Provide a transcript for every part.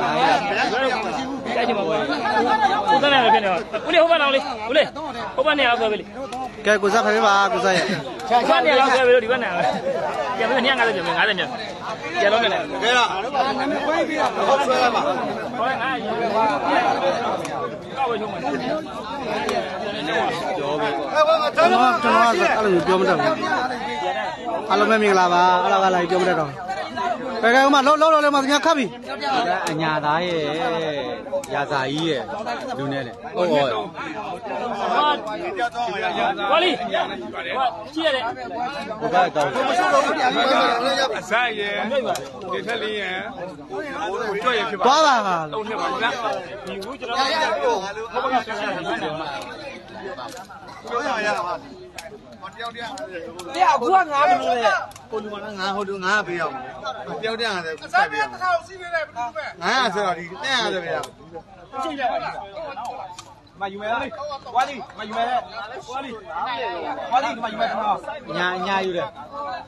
တိုက်ချင်မှာပေါ့ကိုသားနဲ့ပဲဖြစ်နေတော့ဦးလေးဟိုဘက်တော့လေးဦးလေးဟိုဘက်နေအောင်ဆွဲပြီလေကဲကိုစားဖိုင်ပါကိုစားရဲ့ချာချာနေအောင်ဆွဲပြီလို့ဒီဘက်နေပဲပြန်ပြီးည50ပြန်50ပြန်ပြန်လို့နေတယ်ကဲလားဟုတ်ဆွဲရပါဟောငါကောက်ဝေးချုံးမယ်ကျွန်တော်ကျွန်တော်အဲ့လိုပြောမတတ်ဘူးအားလုံးပဲမင်္ဂလာပါအားလုံးကလာပြောမတတ်တော့ ကဲကဲဥမလုံးလုံးလုံးမစညာခတ်ပြီအညာသားရဲ့ရာဇာကြီးရဲ့လူနဲ့လေဟုတ်ဟုတ်ဝါလီကြည့်ရတယ်ဘယ်ကတော့အစရယ်ဒီထက်လေးရယ်ကြွရဖြစ်ပါသွားပါပါတော့ဖြစ်ပါလားဒီဘူးကျွန်တော်ဟိုဘက်ကဆက်ဆက်နေတယ်မှာ တဲ့အခုကငါဘယ်လိုလဲကိုလူကငါဟိုတူငါပေးအောင်တယောက်တည်းရတယ်ဆက်ပေးအောင်ငါဆိုတော့ဒီနဲ့ရတယ်ဗျာမယူမဲလားဝါလီမယူမဲလဲဝါလီဝါလီဒီမှာယူမဲတော့ညာညာယူတယ်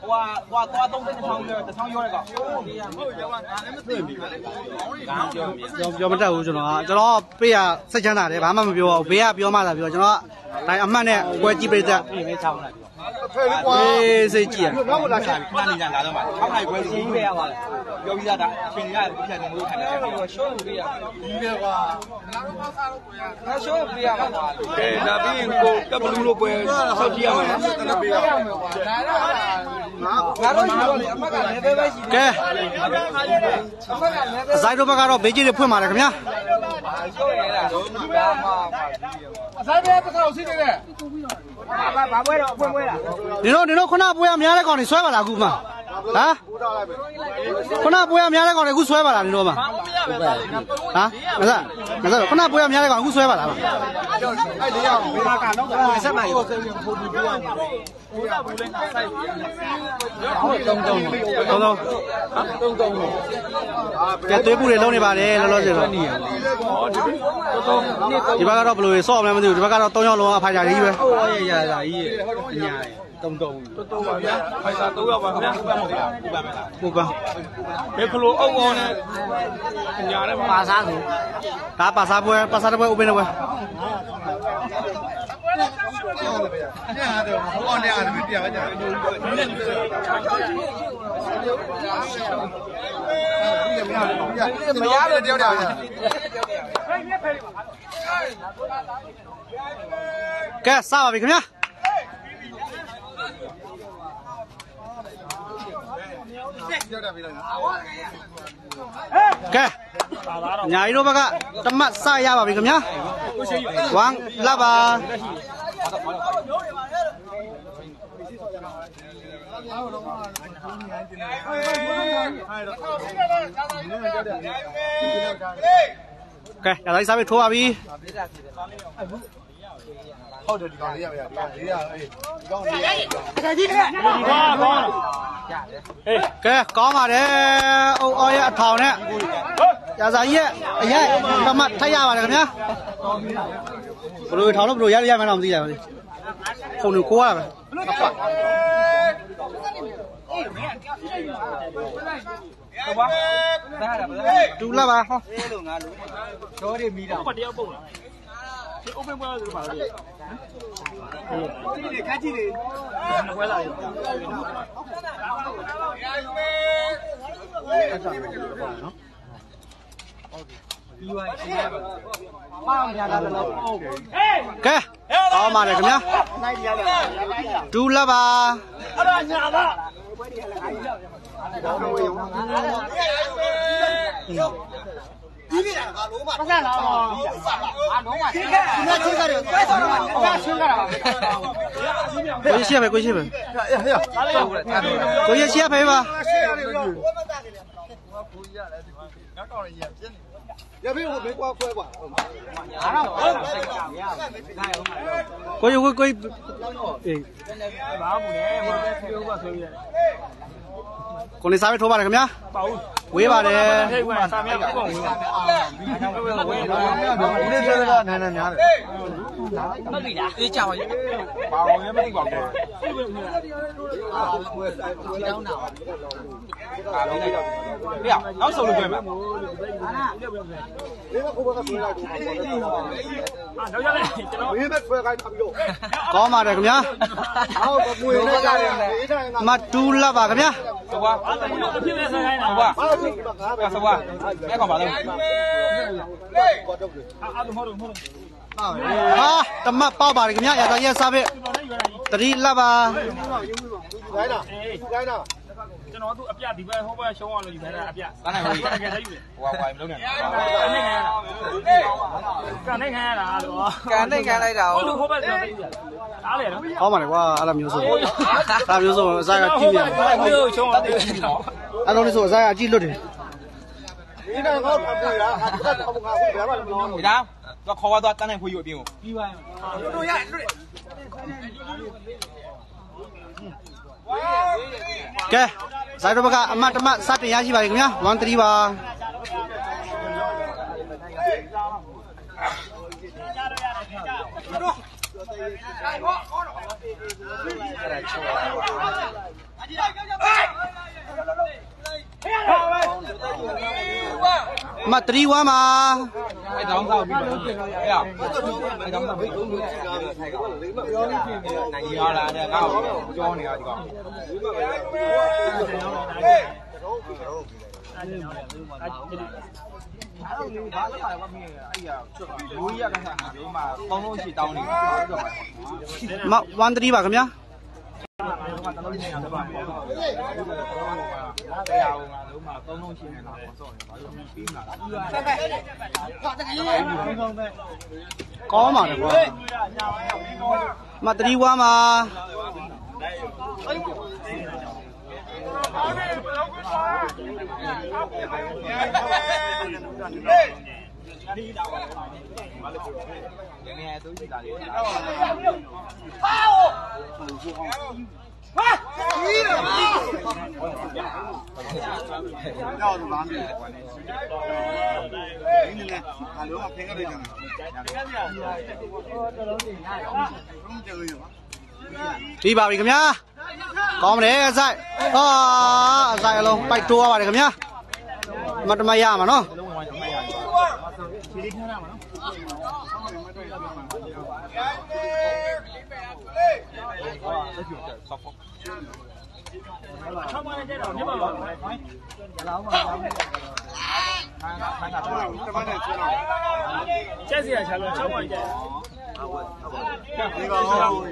ဟိုဟိုသွားသုံးတဲ့ထောင်းလဲတစ်ထောင်းရောရဲကောင်ကျွန်တော်ပြောမတတ်ဘူးကျွန်တော်ကကျွန်တော်ပေးရစိတ်ချမ်းသာတယ်ဘာမှမပြောဘူးဘေးကပြောမှသာပြောကျွန်တော်ကတိုင်းအမှတ်နဲ့ကွဲကြည့်ပေးတဲ့ဒီမဲချောင်းလာပြီအေးစိတ်ကြည့်ရခဏနေကြလာတော့မှာထောက်ခိုက်ပွဲစီးပဲရပါလား ပြောပြီးသားဒါအချိန်ရတယ်ပြတ်နေလို့ထိုင်တယ်ရှော့ပေးရဒီပဲကွာငါရှော့ပေးရမှာကွာကဲဒါပြီးရင်ကိုကပ်ဘလူးလို့ပွဲဆောက်ကြည့်ရမယ်ငါတို့ယူတော့လေအမကလည်းပဲပဲရှိကဲအမကလည်းပဲအစိုက်တို့ဘက်ကတော့ဘေးကြီးတွေဖွင့်ပါတယ်ခင်ဗျာရှော့ရတာဘာမှအစားပဲတစ်ခါစီးနေတယ်ဘာဘာပွဲတော့အဖွင့်ပွဲလားဒီတော့ဒီတော့ခုနပွဲရများတဲ့ကောင်တွေဆွဲပါလားအခုမှ ဟမ်ခုနပွဲရများတဲ့ကောင်တွေအခုဆွဲပါလားဒီတော့မှဟမ်ငါစားငါစားခုနပွဲရများတဲ့ကောင်အခုဆွဲပါလားဆက်မှရောတုံးတုံးတုံးတုံးကဲသွေးပူတွေလုံးနေပါတယ်လောလောဆယ်တော့ဒီဘက်ကတော့ဘယ်လိုဆော့မလဲမသိဘူးဒီဘက်ကတော့၃ယောက်လုံးအဖိုင်ကြကြီးပဲဟုတ်ရဲ့ရာဇာကြီးရဲ့အညာရဲ့ တုံတုံတော့ပါဗျာဖိုက်တာ၃ရောက်ပါခင်ဗျာဟုတ်ပါမလားဟုတ်ပါမလားဟုတ်ပါဘယ်ခလိုအုပ်အောင်နဲ့ညာထဲမှာပါစားသူဒါပါစားပွဲပါစားတဲ့ပွဲ open တဲ့ပွဲမရလို့တယောက်တယောက်ကဲစပါပြီခင်ဗျာ ကဲညာရီတို့ဘက်ကတမတ်စရပါပြီခင်ဗျာဝမ်လာပါကဲညာရီစားပြီထိုးပါပြီဒီပါကောင်းဟေးကဲကောင်း ပါတယ်အုံအော်ရဲ့အထောင်နဲ့ရာဇာကြီးရဲ့အရက်တမတ်ထပ်ရပါတယ်ခင်ဗျာဘယ်လိုထောင်လို့ဘယ်လိုရရရမှန်းတော့မသိကြဘူးခုံကိုကိုရပါဟုတ်ပါသားတာပါတူလာပါဟောအဲလိုငါလိုတော့တွေမိတာဟိုတယောက်ပုံလားဒီ open ပွဲဆိုပါလို့ဒီခ က်ကြည့်လေပွဲလာတယ်ပြီးသွားရှင်းရပါမောင်းရတာတော့ဟုတ် ကဲကောင်းပါတယ်ခင်ဗျာနိုင်ရတာတူလာပါအဲ့ဒါညာပါမဆန်လားအာတော့ပါရှင်းခဲ့ဒီကချင်းကြတယ်တိုက်ဆောင်တော့ကရှင်းကြတာပါကိုရှိရပဲကိုရှိရပဲကိုရရှိရပဲပါအားတော့ဟုတ်စိတ်ကြောက်ရနိုင်အောင်ကိုရကိုကိုအေးဘာမှမလဲဘာပဲပြောပါဆိုရတယ်ကိုနေစားပဲထိုးပါတယ်ခင်ဗျာပါဦး ဝေးပါတယ်ထိတ်ဝင်စာမြောက်ပုံဝင်ပါဦးလေးပြောတာနာနာများတယ် အေးကြောင်ပါအောင်လည်းမသိပါဘူးအားလုံးလိုက်တော့ပြနောက်ဆုံးလို့ပြောမှာအာတော့ရလေကျွန်တော်ကောင်းပါတယ်ခင်ဗျာအော်ပပွေနဲ့ကြတယ်လေအမတူလက်ပါခင်ဗျာဆိုပါအဖြစ်နဲ့ဆိုင်ခိုင်းတာဆိုပါဆိုပါแม่ကောင်ပါလို့အာတော့မဟုတ်ဘူးမဟုတ်ဘူး ဟာတမတ်ပေါက်ပါတယ်ခင်ဗျာရတော့ရက်စားပဲတော်တော်ရွယ်လာကြီးတတိလက်ပါခိုင်းတာခိုင်းတာကျွန်တော်သူအပြဒီဘက်ဟိုဘက်ရှုံးအောင်လို့ယူခိုင်းတာအပြတကယ်တည်းယူတယ်ဟိုဝိုင်မလုံးနဲ့ကနေခံရတာကနေခံရတာတော့ကန်နဲ့ကန်လိုက်တာဟိုလူဟိုဘက်ကျွန်တော်သိရအားလေနော်ကောင်းပါတယ်ကွာအဲ့လိုမျိုးဆိုဒါမျိုးဆိုအစားကကြည့်ပြန်မျိုးရှုံးအောင်တယ်နော်အဲ့လိုမျိုးဆိုအစားကကြည့်လွတ်တယ်ဒီတော့တော့ ခေါ်သွားတော့တန်းနိုင်ဖွေးယူအပြင်ကိုကဲဇိုင်တော့ဘကအမတ်တမတ်စတင်ရရှိပါတယ်ခင်ဗျာ1 3ပါအမတ် 3 1ပါအဲ့တောင်းစားပြီးတော့အဲ့ရအဲ့တောင်းစားပြီးတော့နိုင်ရလာတဲ့ငါ့ကိုကြောနေတာဒီကောင်လူကြီးရတဲ့ဆန်ဟာလုံးမှာပေါင်းလုံးရှိတောင်းနေတာဟုတ်တော့ပါအမ1 3ပါခင်ဗျာတရားဟိုမှာလုံးမှာသုံးလုံးရှိနေတာပေါ့စောတယ်ဘာလို့ပြီးမှာလား ကောင်းပါတယ်ကွာအမ3 1ပါနည်းန ည်းသုံးရှိတာလေးပြီးပါပြီခင်ဗျာကောင်းပါတယ်အဆိုင်ဟာအဆိုင်အလုံးပိုက်တိုးရပါတယ်ခင်ဗျာမတ်တမရမှာနော်လုံးဝမှတ်ရတယ် ဆောင်းပါနဲ့ကျတော့မြတ်ပါပါကျက်စီရချလို့ဆောင်းပါကျက်ဒီပါဦးဒီ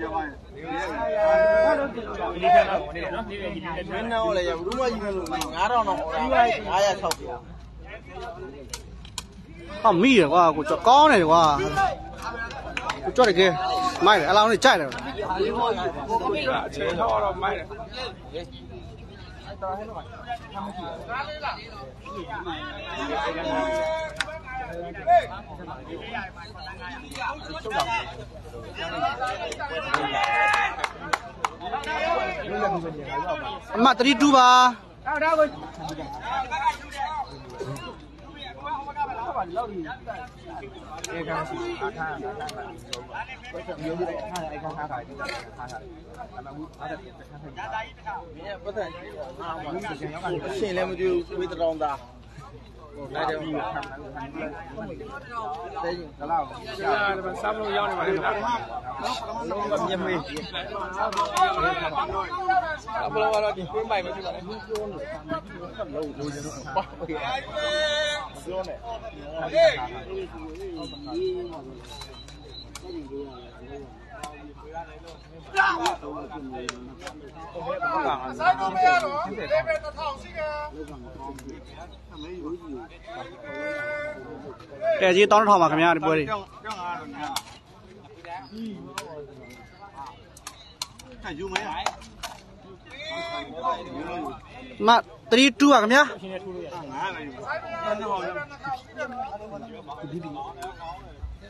ကတော့နေနော်ဒီဒီဒီမင်းနောလည်းရဘူးမကြီးမလို့9000တော့ဟော တာ906ပြဟာမိရကွာကိုကြောကောင်းတယ်ကွာကိုကြောတယ်ကဲမိုက်တယ် အလောင်းနဲ့ကြိုက်တယ်အခြေထောက်တော့မိုက်တယ်အမ32ပါရှင်လည်းမကြည့်ဘူးဝေးတောင်းသားနိုင်တယ်ဟုတ်တယ်ကလောက်စားမလို့ရောက်နေပါလေလားလုံး ကမြမေးအဘလောကတော့ဒီခွင့်ပိုင်မရှိပါဘူးပြောနေလုံးလိုချင်တော့ပါပြောနေ ဆိုင်တော့မရတော့လေပဲတစ်ထောင်ရှိကကဲကြီးတောင်းထောင်ပါခင်ဗျာဒီပွဲလေးကြောက်ကြောက်ငါတော့ညာအဲယူမရအမ32ပါခင်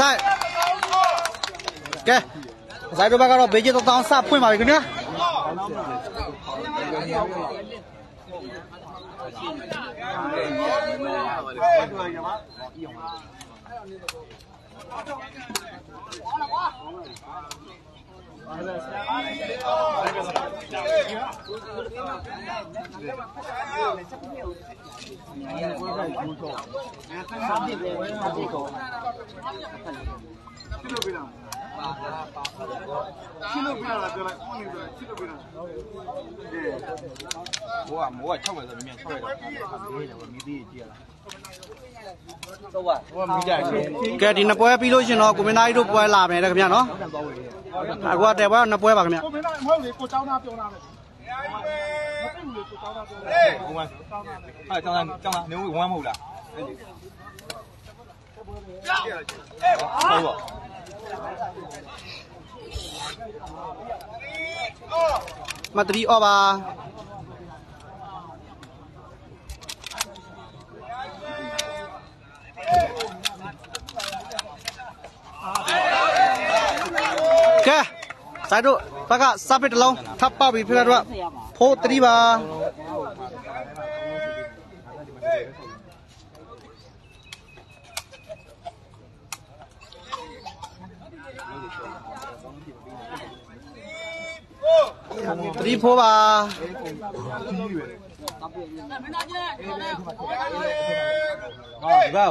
ဆိုင်ကဲအဆိုင်တို့ဘက်ကတော့ဘေးကျတော့တောင်းစဖွင့်ပါပြီခင်ဗျာ မိုးကမိုးက6မယ်ဆိုမြန်6ရတယ်မေးတယ်မီးသေးကြီးရလားကဲဒီနှစ်ပွဲပြီးလို့ရှင်တော့ကိုမင်းသားကြီးတို့ပွဲလာမယ်တဲ့ခင်ဗျာနော် အခုတဲဘာနှစ်ပွဲပါခင်ဗျကိုမင်းသားမဟုတ်လေကိုចောင်းသားပြောတာပဲဟေးဟိုမှာဟာចောင်းသားចောင်းသားမျိုးဝမ်းမဟုတ်လားဟုတ်ပါမတ်3 over ဟေး ကဲဆိုင်တို့ဘက်ကစပစ်တစ်လုံးထပ်ပေါက်ပြီဖြစ်တော့ဖိုးတရီပါတရီဖိုးပါဟုတ်ဘော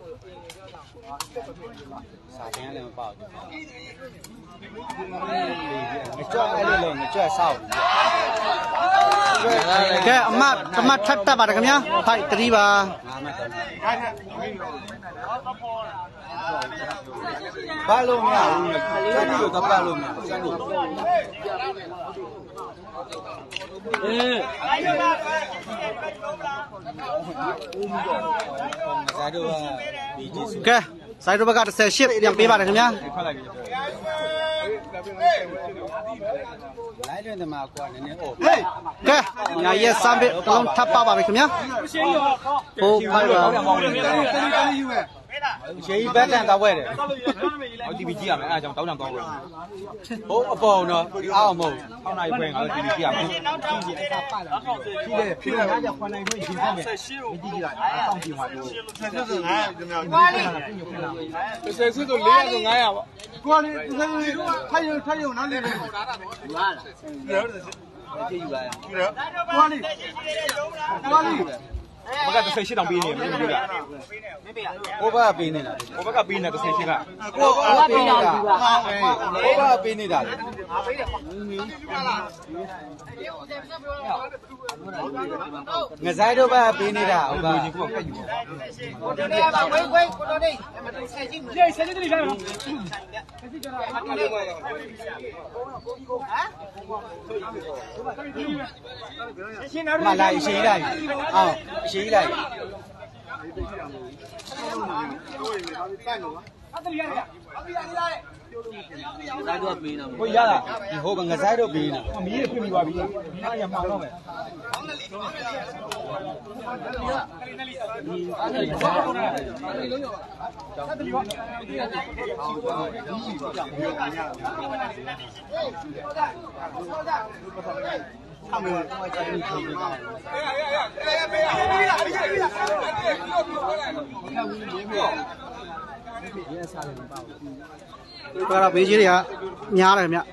စာတင်လည်းမပေါ့ဘူးငကြွအဲ့လိုလေငကြွဆောက်ကဲအမတ်အမတ်ထပ်တက်ပါတယ်ခင်ဗျာဖိုက်တရီပါငါမှတော့ဘာလို့မရဘူးခလေးတို့တော့ပတ်လို့မရဘူးစမ်းလို့ အေးဇာတို့ကဒီကျေးဇူးကဲဆိုင်တို့ဘက်က38ပြန်ပေးပါတယ်ခင်ဗျာထွက်လိုက်ပြီလိုက်တဲ့မှာကွာနည်းနည်းဟိုဟေးကဲညာရဲ့စမ်းပစ်တစ်လုံးထပ်ပါပါပြီခင်ဗျာဟိုဖိုက်ပါ ရှေးဘက်တန်တော့ဝဲတယ်ဟော TV ကြည့်ရမယ်အဲအကြောင်းတောင်းတောင်းသွားဝယ်ဟိုအပေါ်တော့အောက်မဟုတ်ထောင်းနိုင်ခွဲငါတို့ TV ကြည့်ရမယ်ဖြစ်တယ်ဖြစ်တယ်ငါကြောင့်ခွန်နိုင်ခွင့်ရှင်ဖက်မယ်မကြည့်ကြတာအဆောင်ကြည့်ပါလို့ဆယ်စစ်ဆို400ဆို900ပေါ့ကိုလေးထိုင်ရုံထိုင်ရုံနောက်လေးကြည့်ယူပါလားကိုလေးကိုလေး ဘက်က38တောင်ပေးနေတယ်မင်းတို့ကဟိုဘကပေးနေတာဟိုဘက်ကပေးနေ38ကကိုကပေးနေတာဟိုဘကပေးနေတာငဆိုင်တို့ဘကပေးနေတာဟုတ်ကဲ့ကိုကဖက်ယူမလိုက်ရှိလိုက်အောင်ရှိလိုက်ကိုရလားဒီဟိုကငဆိုင်တို့ပေးနေတာမီးရဖြစ်ပြီးပါပြီမီးရမှာတော့မယ် 过来了，北京的呀，伢来没？哎，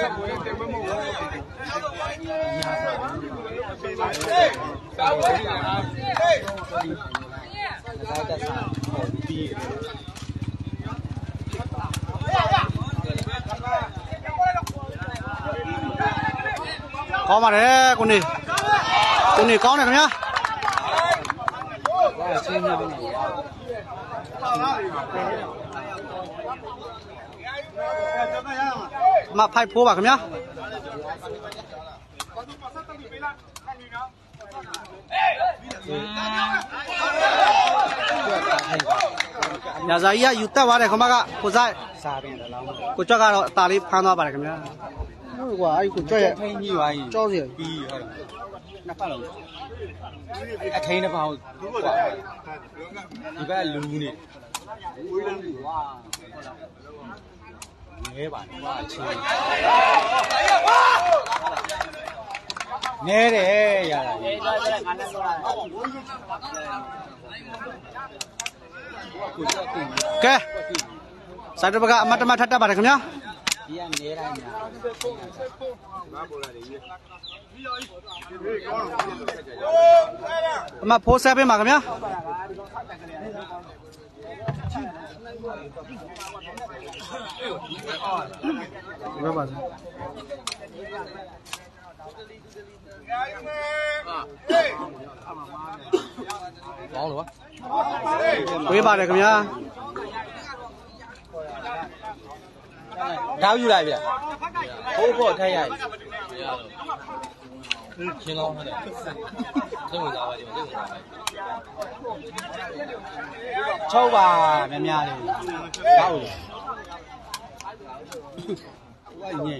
下午好。哎，下午好。哎，下午好。哎，下午好。哎，下午好。哎，下午好。哎，下午好。哎，下午好。哎，下午好。哎，下午好。哎，下午。 ကောင်းပါတယ်ကိုနေကိုနေကောင်းတယ်ခင်ဗျာမဖိုက်ဖိုးပါခင်ဗျာညာဇာကြီးကယူတက်သွားတယ်ခမကကိုစားစားပြန်တယ်လောင်းကိုကြွက်ကတော့အตาလေးဖမ်းသွားပါတယ်ခင်ဗျာ ဟုတ်ကွာအဲ့ကိုကြွက်ရဲ့ထိန်းကြီးပါရင်ကြောစီရပြီးဟုတ်တယ်နှစ်ဖက်လုံးအထိန်းတစ်ပေါင်းဒီဘက်လူနေနဲပါကွာအချင်းနဲတယ်ရတာကြီးကဲစိုက်တပကအမတ်တမထပ်တက်ပါတယ်ခင်ဗျာ ဒီကနဲတိုင်းညာအမဖိုးဆက်ပေးပါခင်ဗျာဘယ်ပါစကောင်းလို့ဝေးပါတယ်ခင်ဗျာ ဓာတ်ယူလိုက်ဗျဟိုးဖို့ထက်ရိုက်ချင်းလောင်းဟုတ်တယ်စိတ်ဝင်စားပါဒီစိတ်ဝင်စားပါချုပ်ပါမများလေးကောက်လို့ဝိုင်းညိ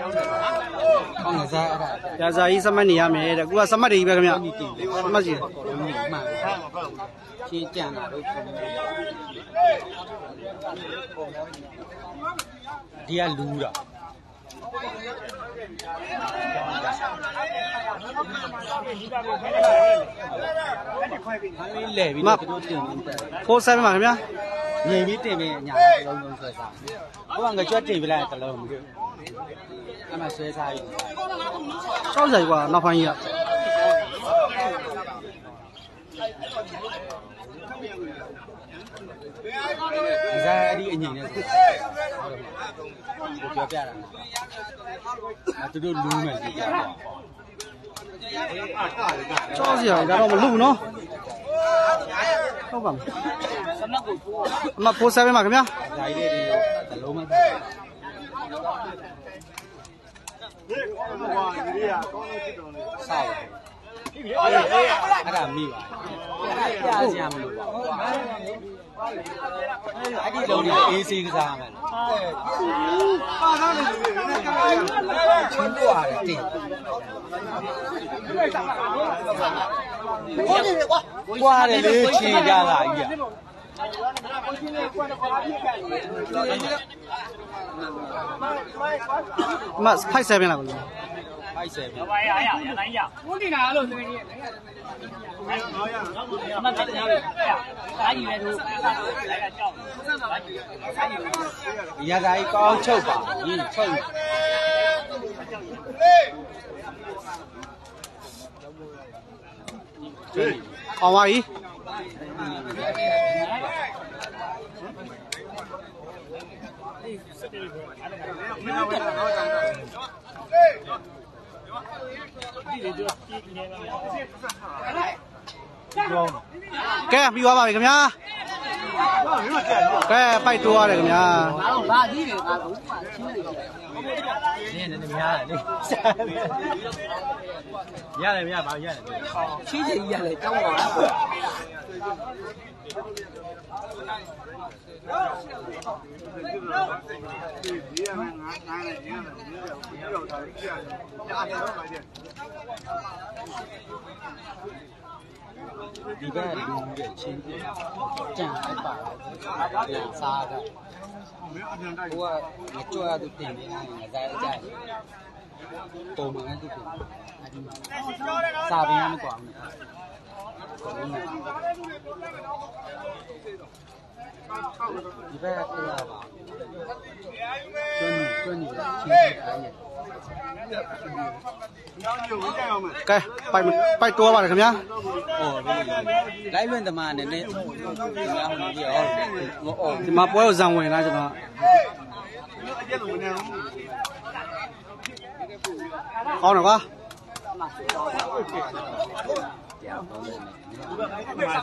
ကောင်းစားအဲ့ဒါညာဇာကြီးစမတ်နေရမယ်တဲ့ကိုကစမတ်တွေကြီးပဲခင်ဗျာဒီတင်တယ်စမတ်ကြီးတော်မှန် ချင်းကြံတာတော့ဒီကလူတာဟာလေးလဲပြီးတော့တို့တင်တယ်ဖိုးဆက်ပေးပါခင်ဗျာငြိမ်ပြီးတင်ပြီးညာလုံးလုံးဆွဲစားဟိုကငကြွက်တင်ပြလိုက်တလုံးအမှဆွဲစားပြီကြောက်ကြိုက်ကွာနောက်ဖိုင်းကြီးက ဒီစားအဲ့ဒီအငိမ့်နဲ့ကိုပြောပြတာအတူတူလူးမယ်ဒီပြောပြကြောက်စရာကတော့မလူဘူးနော်ဟုတ်ပါမယ်အမဖိုးဆက်ပေးပါခင်ဗျာဒါကြီးလေးတွေတလုံးမဆောက်အဲ့ဒါမိပါပြစရာမလိုပါဘူး အဲ့ဒီလုံးလေးအေးစေးကစားမယ်ချင်းပွားတယ်တင်ပွားတယ်လေချင်းကြတာကြီးอ่ะအမဖိုက်ဆက်ပေးလားကို ကြီးဖိုက်ဆယ်ပြီဘာရရရတိုင်းရဘုန်းတင်တာလို့နေနေအမတ် တရားပဲအားကြီးပဲသူလိုက်တာကြောက်အားကြီးအားကြီးရတာကြီးကောင်းချုပ်ပါကြီးချုပ်အောင်ပါပြီကဲပြီးသွားပါပြီခင်ဗျာကဲပိုက်တိုးရတယ်ခင်ဗျာ နည်းနည်းများတယ်လေရတယ်မရပါရတယ်ချီးချင်ကြီးရတယ်တောင်းပါလား ဒီဘက်လူရဲ့ချင်းပြကြံလိုက်ပါတော့စားကဟိုကမကြွရသူတင်နေတယ်ငစားကြတယ်ပုံမှန်တူတယ်အဲဒီမှာစားပင်ရမကွာဘူး ဒီဘက်ကပြရပါကျွန်းကျွန်းချင်းတိုင်းရဲ့ကဲပိုက်ပိုက်တော့ပါလေခင်ဗျာဟောလိုက်လွင်တမန်နဲ့နည်းဟုတ်ဒီမှာပွဲကိုဇံဝင်လားကျွန်တော်ဟောနော်ကွာ င်းတယ်ကွာ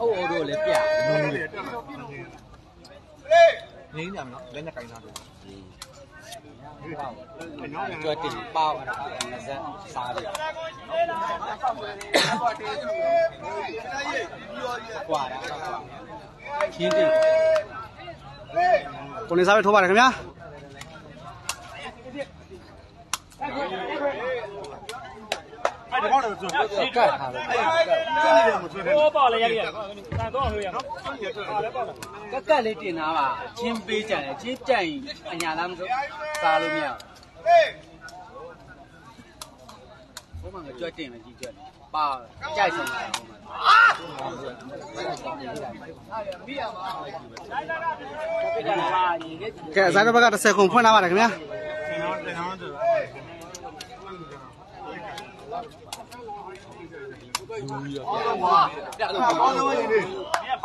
အိုးအိုးတို့လည်းပြငင်းကြမနော်လက်နဲ့ကင်ထားတယ်ကျွတ်တင်ပေါက်အဲ့ဒါစားတယ်ကွာတာချင်းတင်ကိုနေစားပဲထိုးပါတယ်ခင်ဗျာ ကတ်ထားတယ်ဟိုပေါ့လေရရတန်တော့ဟိုရကက်ကက်လေးတင်သားပါချင်းပေးကြတယ်ချင်းကြိုင်အညာလားမစိုးစားလို့မရဘူးဘုမကကြွတင်မယ်ကြီးကြွပါကြိုက်ဆုံးတာဘုမကဲအစားတစ်ဘက်က30ခုဖွင့်ထားပါတယ်ခင်ဗျာ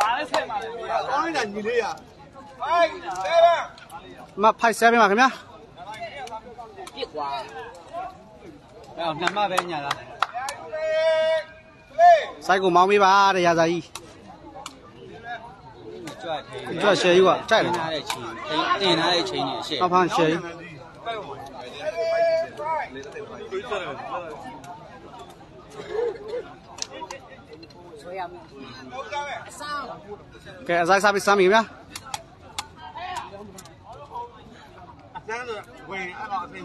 ဘာလဲဆက်မှာလဲအောင်းနေတာညီလေးရမဖိုက်ဆဲပေးပါခင်ဗျာပြစ်ကွာအဲ့တော့နှမပဲညာလားစိုက်ကိုမောင်းပေးပါတဲ့ရာဇာကြီးကြွထဲကြွရှယ်ကြီးကကြိုက်တယ်တင်ထားတဲ့ချင်းတင်ထားတဲ့ချင်းကြီးရှေ့အဖန်ရှယ်ကြီး ကဲအစားစားပြီးစမ်းပြီခင်ဗျာအစမ်းဆိုဝင်အဲ့တော့အပင်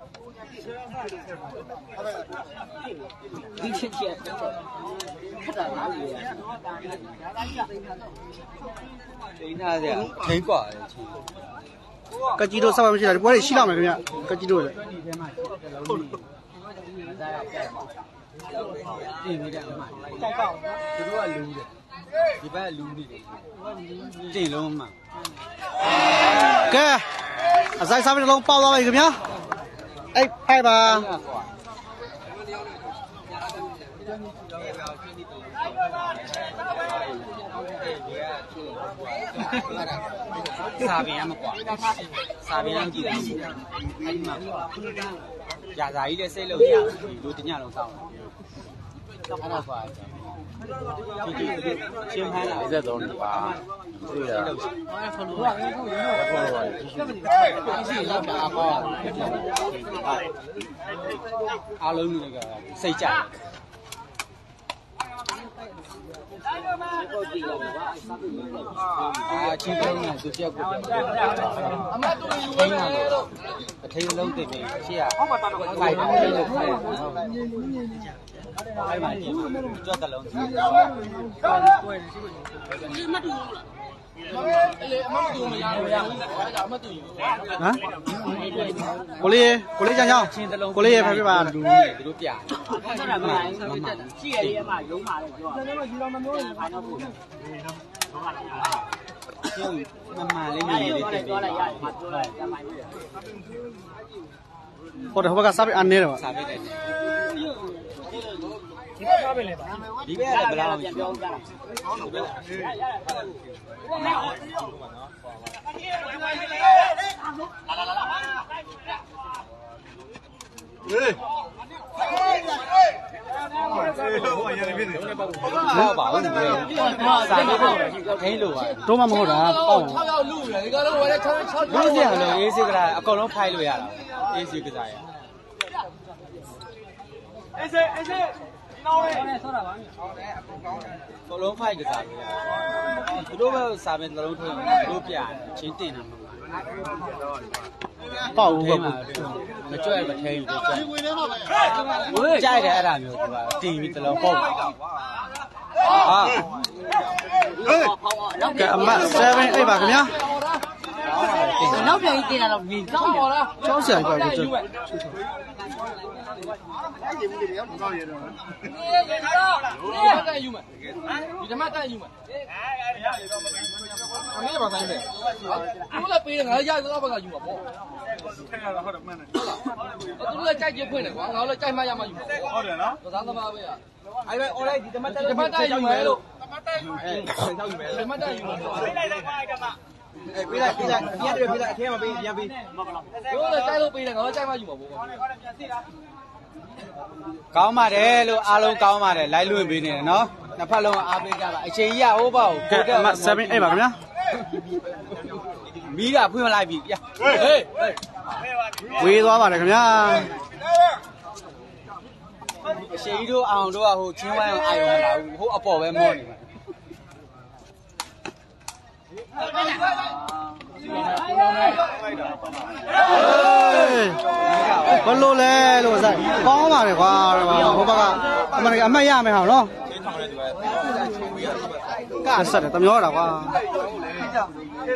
ပြီလားကိုရှင်းနေတယ် လိုက်တော့တစ်ဆက်ခွန်ရှိတယ်ရောမလား ဒီချင်းချင်းခက်တာလားလေချိန်ထားကြချိန်กว่าတယ်ချင်း ကကြီးတို့စောက်ပါမရှိတာဒီပွဲတွေရှိတော့မယ်ခင်ဗျာကကြီးတို့လည်း ဒီထဲမှာဒါရပြတ်တင်မိတယ်အမှန်ကောက်ကောက်သူတို့ကလူတယ်ဒီဘက်ကလူနေတယ်တင်လုံးမှာ ကဲအစားစားပြီးတစ်လုံးပေါက်သွားပြီခင်ဗျာ အဲ့ဖိုက်ပါစာပင်ရမကွာစာပင်ရကြည့်တယ်အဲ့ဒီမှာရာဇာကြီးလည်းစိတ်လို့ရလူတညလုံးစောင်းတယ်အဲ့ဒါကွာ ဒီဒီချင်းဟန်းလာ53နေပါတွေ့ရဟုတ်ကဲ့ဟုတ်ကဲ့ရှိလောက်တာပေါ့အားလုံးတွေကစိတ်ကြတယ် အာချင်းကောင်းနေသူချက်ကိုအမတူယူနေတော့အထိန်လုံးတင်နေရှေ့ကဟောမှာတာတော့ခိုင်တယ်လို့ခိုင်တယ်အဲ့မှာကြွတ်တလုံး ဟမ်ကိုလေးရေကိုလေးချောင်းချောင်းချင်းတလုံးကိုလေးရေဖယ်ပြပါလူနေသူတို့ပြတယ်အဲ့ဒါမလိုက်ဘူးရှိရလေးအမရုံးပါလေပြောတယ်ကျွန်တော်ယူတော့မမျိုးရင်ခိုင်းတော့ဘူးချင်းမမှန်လေးရနေရလေးပြောတလိုက်ယ်ပြောလိုက်ရတယ်မပြောလိုက်တမိုင်းလို့ဟိုတဟိုဘက်ကစားပြီးအန်နေတယ်ပါစာပေးတယ် ဒီကစားပဲလေပါဒီဘက်ကလည်းဘလောက်ပြန်ပြောကြတာဟေးဟိုရရဖြစ်နေတော့ပါဘူးစာပေးတော့ထိန်းလို့ပါတော့မှမဟုတ်တာပေါ့လူစရာလို့ရေးစီကလာအကုန်လုံးဖိုက်လို့ရတာရေးစီကစားရအေးစေးအေးစေး နောက်လေအကုန်လုံးဖိုက်ကစားလို့ရသူတို့ပဲစာပင်တစ်လုံးထုတ်သူတို့ပြချင်းတင်တာမှာပေါ့ဘူးထိပေါ့န်းမှာမကြွက်မထိန်းဘူးကြွက်ကြိုက်တယ်အဲ့ဒါမျိုးသူကတင်ပြီးတစ်လုံးပုတ်ကဲအမတ်7 8ပါခင်ဗျာနောက်ပြန်တင်လာတော့မြင်ကောင်းပါလားကျောင်းဆရာကြီး ပါကိုကျော်တက်ယူမယ်ဒီဓမ္မတက်ယူမယ်အမေပါဆိုင်တယ်ဘုလည်းပေးတယ်ငါရတော့ဘက်ကယူမှာပေါ့ဟုတ်တယ်မှန်တယ်သူလည်းကြိုက်ကြဖွင့်တယ်ကွာငါလည်းကြိုက်မှရမှယူမှာဟုတ်တယ်နော်သသားသမားပဲอ่ะအဲ့ပဲ online ဒီဓမ္မတက်ဓမ္မတက်ယူမယ်လို့အဲဆောက်ယူမယ်ဓမ္မတက်ယူမယ် အဲပေးလိုက်ပေးလိုက်ညက်တွေပေးလိုက်အထဲမှာပေးပြန်ပေးဘုလည်းကြိုက်လို့ပေးတယ်ငါလည်းကြိုက်မှယူမှာပေါ့ကောင်းပါတယ်လို့အားလုံးကောင်းပါတယ်လိုက်လွင့်ပေးနေတယ်နော်နှစ်ဖက်လုံးအားပေးကြပါအချိန်ကြီးရဟိုးပါကိုကဲအမတ်7 8ပါခင်ဗျာမီးကဖွင့်မလိုက်ပြီပြဟေးဟေးဝေးသွားပါတယ်ခင်ဗျာအရှိကြီးတို့အောင်တို့ကဟိုချင်းဝိုင်းအောင်အာရုံမလာဘူးဟိုအပေါ်ပဲမောနေမှာ ဘလို့လဲလို့ဆိုင်ကောင်းပါတယ်ကွာဟိုဘက်ကအမှန်တကယ်အမှတ်ရမယ်ဟာနော်ကဆက်တယ်တမျောတာကွာ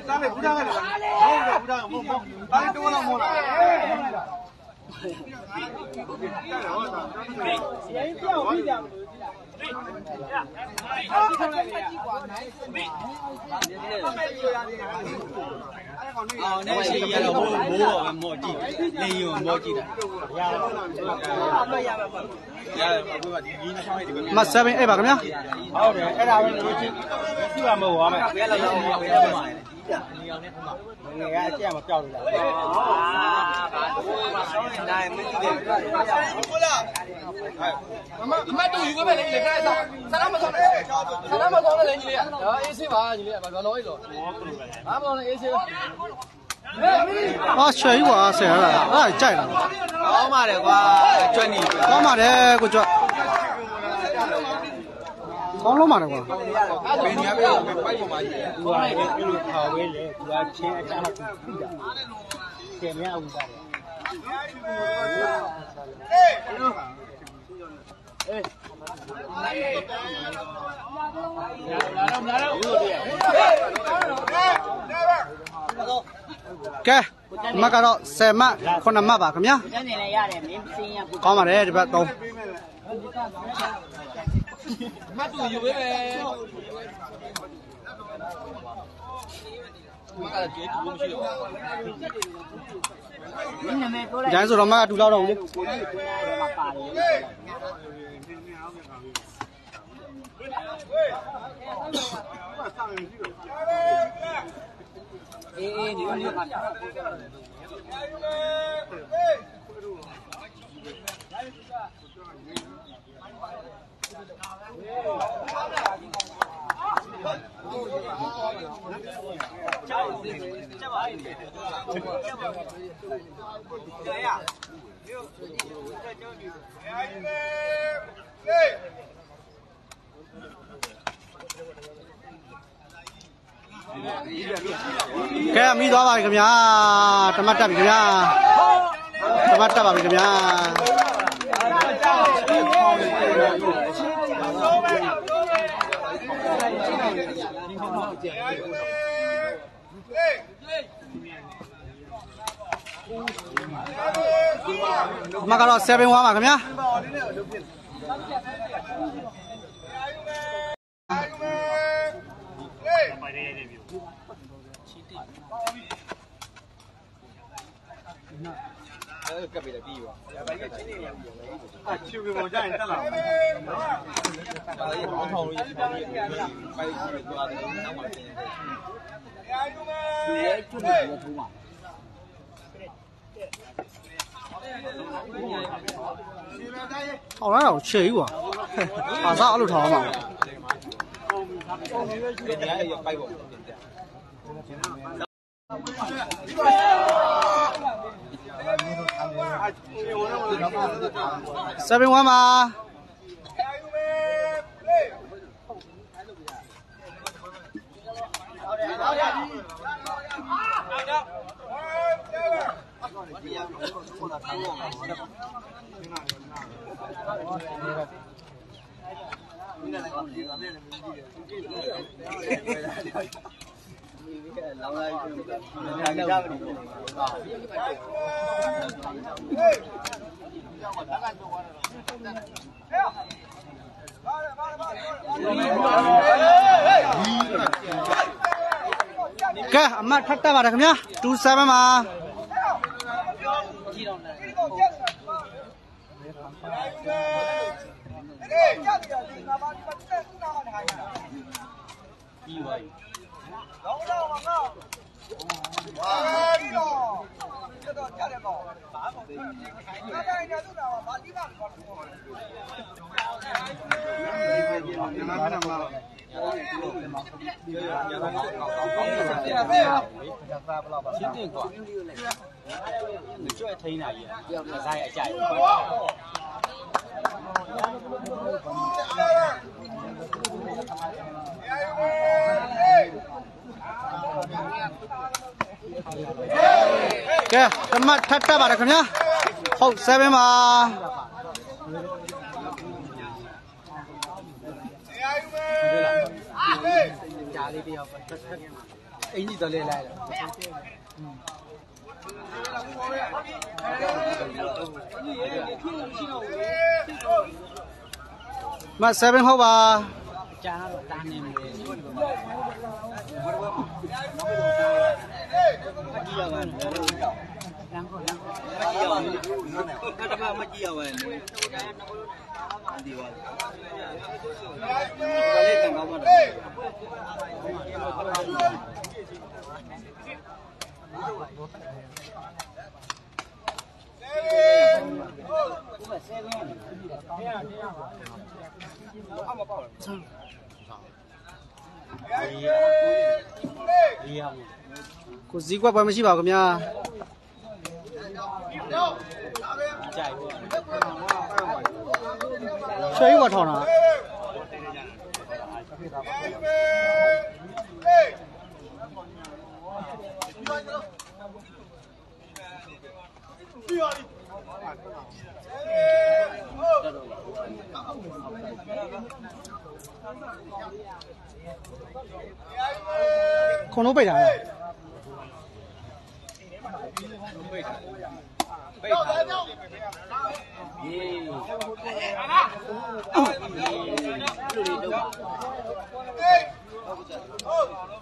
တားမယ်ဘူးတားမယ်လားဘူးတားဘူးတားမဟုတ်ဘူးတားတော့တော့မဟုတ်လား အောင်နဲ့ရှိရတော့ဟိုမိုးပေါ်ပဲမောကြည့်လေယုံမောကြည့်တာရပါဘူးရပါဘူးရအခုကဒီကြီးနှောင်းရဲ့ဒီကအမတ်7 8ပါခင်ဗျာဟုတ်တယ်အဲ့ဒါပဲလို့ကြည့်ကြည့်ပါမဟုတ်ပါမယ်ဘယ်လောက်လောက်ဘယ်လောက်မှာလဲ နေအောင်နဲ့ထမငယ်ကအကျက်မပြောက်လို့လားအာဘာဆောင်းနေနိုင်မသိတယ်ဟုတ်လားအမအမတူယူခဲ့မယ်လေလေကြိုက်တော့ဆရာမဆောင်နဲ့ဆရာမဆောင်နဲ့လေညီလေးကအေးဆေးပါညီလေးကဘာလို့လဲလို့ဘာမလို့လဲအေးဆေးပါဟာချွေ ကြီးကွာဆရာအဲ့ဒါကြိုက်လားကောင်းပါတယ်ကွာကျွတ်နေပြီကောင်းပါတယ်ကိုကျော်ကောင်းလုံးပါတယ်ကွာဘယ်နေရာပဲပိုက်ပေါ်မှာကြီးတယ်သူကလည်းပြုလို့ခေါ်ဝဲလေသူကချင်းအချမ်းတော့သူပြတာကဲမြအောင်ပါတယ်ကဲအမတ်ကတော့10မှတ်9မှတ်ပါခင်ဗျာတက်နေလည်းရတယ်မင်းစင်းရပူကောင်းပါတယ်ဒီဘက်3အမတူယူခဲ့ မယ်မကလည်းကျေးတူမရှိတော့မင်းနာမည်ပြောလိုက်ဂျိုင်းဆိုတော့မကတူလောက်တော့ဘူးလေကိုကြီးကိုရတယ်မှာပါတယ်အေးအေးဒီလိုမျိုးပါ ကဲအမိသွားပါပြီခင်ဗျာတမတ်တက်ပြီခင်ဗျာတမတ်တက်ပါပြီခင်ဗျာ အမကတော့7ဝါပါခင်ဗျာအဲ့ကပ်ပြီးလည်းပြီးပါချူပြီးပေါ်ကြရင်တက်လာမယ်ဘာလဲဘောင်းထောင်လို့ရပါဘူးပိုက်ပြီးသွားတယ်နောက်မှပြင်တယ်သူရဲ့ကျွတ်နေရထိုးပါဟောလာတော့ချေကြီးကွာဟာစားအဲ့လိုထောင်းအောင်ပါဒီနေရာ ရဲ့ပိုက်ပေါ်ပြင်တယ်7ဝါပါလောင်းလိုက်ပြီညာကြ ကဲအမတ်ထပ်တက်ပါတယ်ခင်ဗျာ27မှာ ချင်းတင်ကွာ မကြွက်ထိန်းတာကြီးอ่ะကစားရအကြိုက်ကဲအမတ်ထပ်တက်ပါတယ်ခင်ဗျာဟုတ်7မှာကြားလေးတယောက်ပဲအင်ကြီးတော်လေးလိုက်တယ် မတ်7ဟုတ်ပါ ကြားတော့တာနေမယ်မကြည့်ရပါနဲ့တမမကြည့်ရပါနဲ့ဒီပါလေးကံကောင်းမှာဒီရအောင်ကိုစည်းကွက်ပွဲမရှိပါဘူး ခင်ဗျာအကြိုက်ပေါ့ရွှေရွက်ထောင်းတာခုံလုံးပိတ်တာလား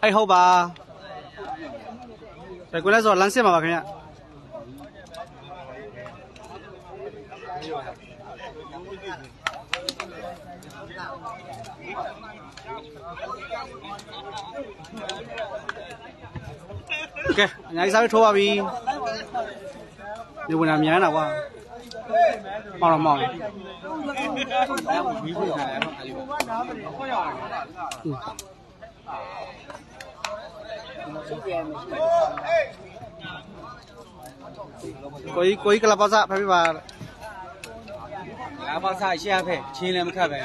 အဲ့ဟုတ်ပါဘယ်ကွလဲဆိုတော့လမ်းစစ်မှာပါခင်ဗျ ကဲအများကြီးစားပြီးထိုးပါပြီဒီဝင်လာမြန်တာကွာမောင်းတော့မောင်းတယ်ဝီးဖို့ခံရတော့အဲ့လိုကိုကြီးကိုကြီးကလပ်ပါစားဖက်ပြပါငါပါစားရှေ့ဖက်ချင်းလည်းမခတ်ပဲ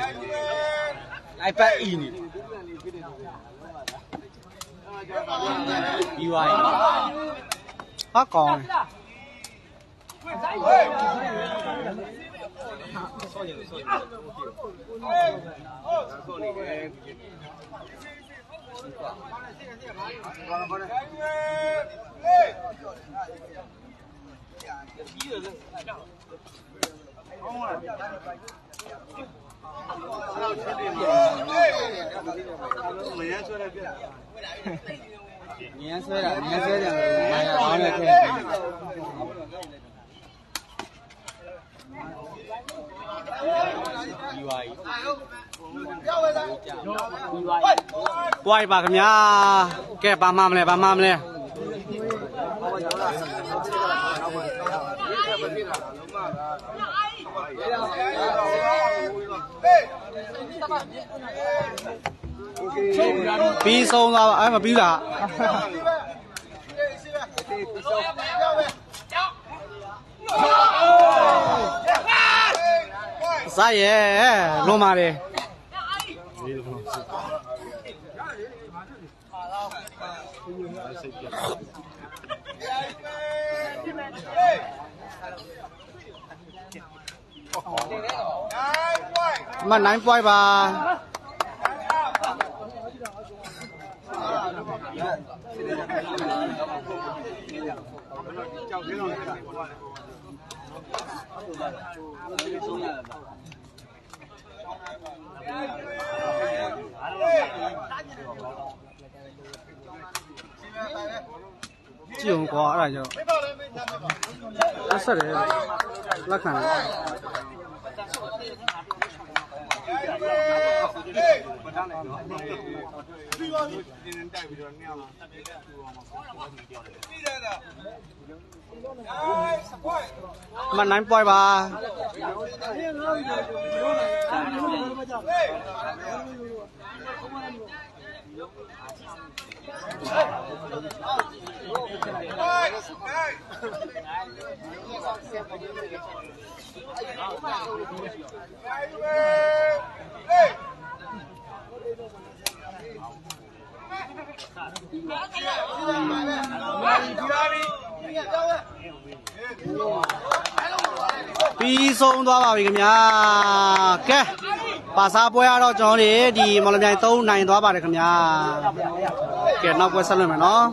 လိုက်ပတ်အီနေပြီးသွားရင်ဟာကောင်းတယ် ငင်းဆွဲတာငင်းဆွဲတယ်မာယာကောင်းတဲ့ထဲပြီးသွားရင်ပွားရပါခင်ဗျာကဲဘာမှမလဲဘာမှမလဲ ပြီးဆုံးသွားပါအဲ့မပြီးလားစားရဲ့လွန်ပါတယ်အမ9 point ပါ chỉ không có là cho nó sẽ để lắc hàng ကြည့်အောင်ကွာအဲ့ဒါကြောင့်လက်ဆက်တယ်လက်ခံတယ်မှတ်9 point ပါ ပြီးဆုံးသွားပါပြီခင်ဗျာကဲပါစားပွဲရတော့ကျွန်တော်တို့ဒီမော်လမြိုင်3နိုင်သွားပါတယ်ခင်ဗျာကဲနောက်ပွဲဆက်လွှင့်မယ်နော်